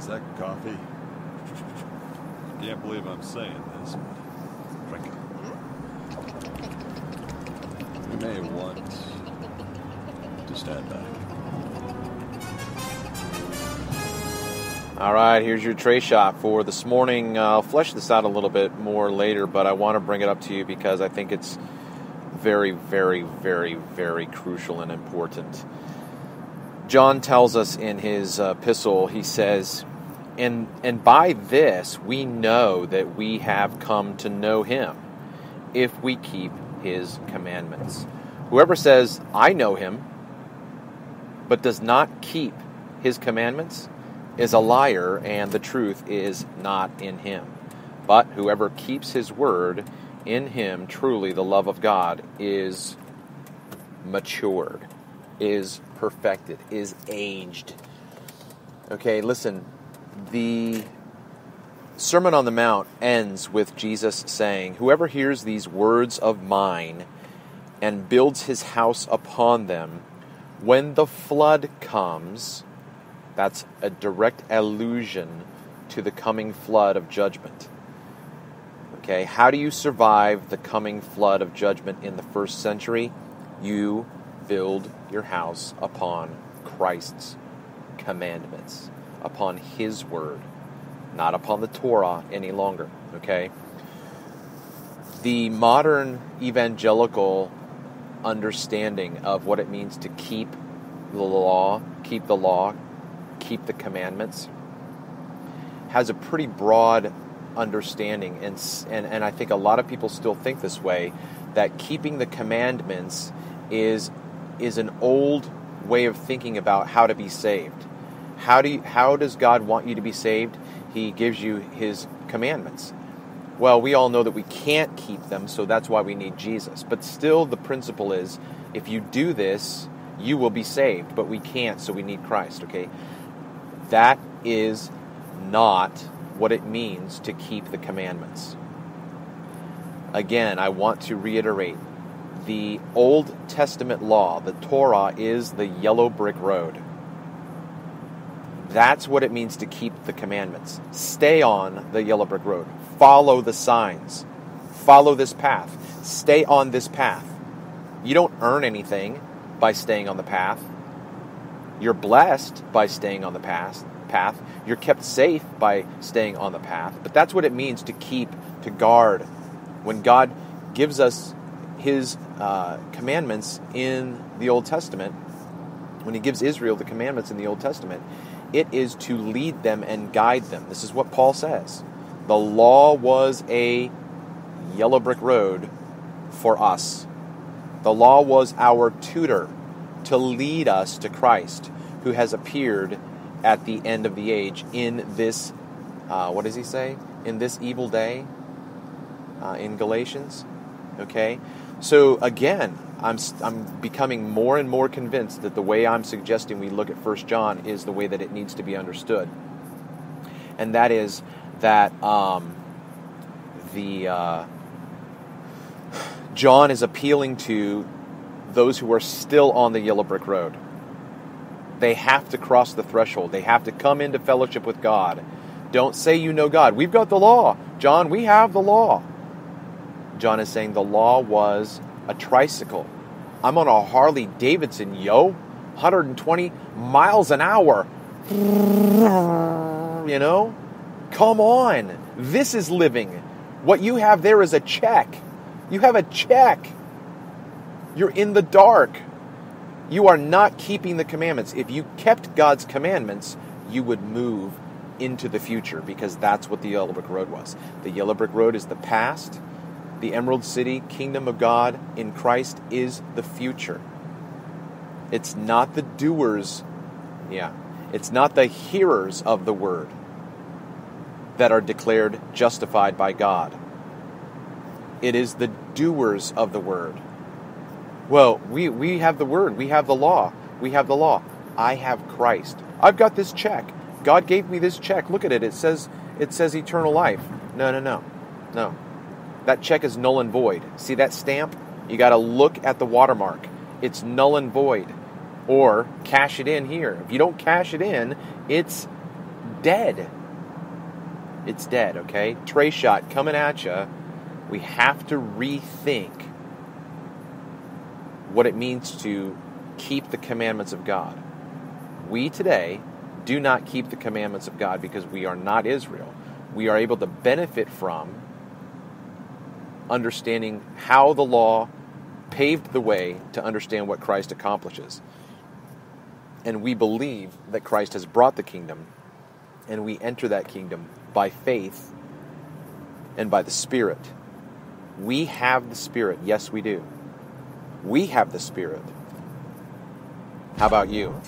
Is that coffee? I Can't believe I'm saying this, but drink it. You may want to stand back. All right, here's your tray shot for this morning. I'll flesh this out a little bit more later, but I want to bring it up to you because I think it's very, very, very, very crucial and important. John tells us in his uh, epistle, he says, and, and by this we know that we have come to know him if we keep his commandments. Whoever says, I know him, but does not keep his commandments, is a liar, and the truth is not in him. But whoever keeps his word, in him truly the love of God is matured, is perfected, is aged. Okay, listen, the Sermon on the Mount ends with Jesus saying, Whoever hears these words of mine and builds his house upon them, when the flood comes, that's a direct allusion to the coming flood of judgment. Okay, how do you survive the coming flood of judgment in the first century? You build your house upon Christ's commandments, upon His word, not upon the Torah any longer. Okay? The modern evangelical understanding of what it means to keep the law, keep the law, keep the commandments has a pretty broad understanding and, and and I think a lot of people still think this way that keeping the commandments is is an old way of thinking about how to be saved. How do you, how does God want you to be saved? He gives you his commandments. Well, we all know that we can't keep them, so that's why we need Jesus. But still the principle is if you do this, you will be saved, but we can't, so we need Christ, okay? That is not what it means to keep the commandments. Again, I want to reiterate the Old Testament law, the Torah, is the yellow brick road. That's what it means to keep the commandments. Stay on the yellow brick road. Follow the signs. Follow this path. Stay on this path. You don't earn anything by staying on the path. You're blessed by staying on the path. Path. You're kept safe by staying on the path. But that's what it means to keep, to guard. When God gives us His uh, commandments in the Old Testament, when He gives Israel the commandments in the Old Testament, it is to lead them and guide them. This is what Paul says. The law was a yellow brick road for us. The law was our tutor to lead us to Christ, who has appeared at the end of the age in this, uh, what does he say? In this evil day uh, in Galatians. Okay? So again, I'm, I'm becoming more and more convinced that the way I'm suggesting we look at 1 John is the way that it needs to be understood. And that is that um, the uh, John is appealing to those who are still on the yellow brick road. They have to cross the threshold. They have to come into fellowship with God. Don't say you know God. We've got the law. John, we have the law. John is saying the law was a tricycle. I'm on a Harley Davidson, yo. 120 miles an hour. You know? Come on. This is living. What you have there is a check. You have a check. You're in the dark. You are not keeping the commandments. If you kept God's commandments, you would move into the future because that's what the Yellow Brick Road was. The Yellow Brick Road is the past. The Emerald City, Kingdom of God in Christ is the future. It's not the doers, yeah, it's not the hearers of the word that are declared justified by God. It is the doers of the word. Well, we, we have the word, we have the law, we have the law. I have Christ. I've got this check. God gave me this check. Look at it. It says it says eternal life. No, no, no. No. That check is null and void. See that stamp? You got to look at the watermark. It's null and void. Or cash it in here. If you don't cash it in, it's dead. It's dead, okay? Trey shot coming at you. We have to rethink what it means to keep the commandments of God. We today do not keep the commandments of God because we are not Israel. We are able to benefit from understanding how the law paved the way to understand what Christ accomplishes. And we believe that Christ has brought the kingdom, and we enter that kingdom by faith and by the Spirit. We have the Spirit. Yes, we do. We have the Spirit. How about you?